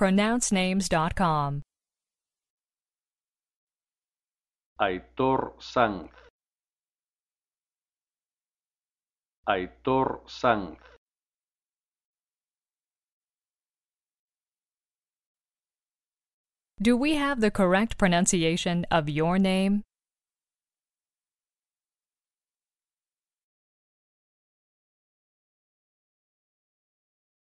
pronouncenames.com. Aitor Sanz. Aitor Sanz. Do we have the correct pronunciation of your name?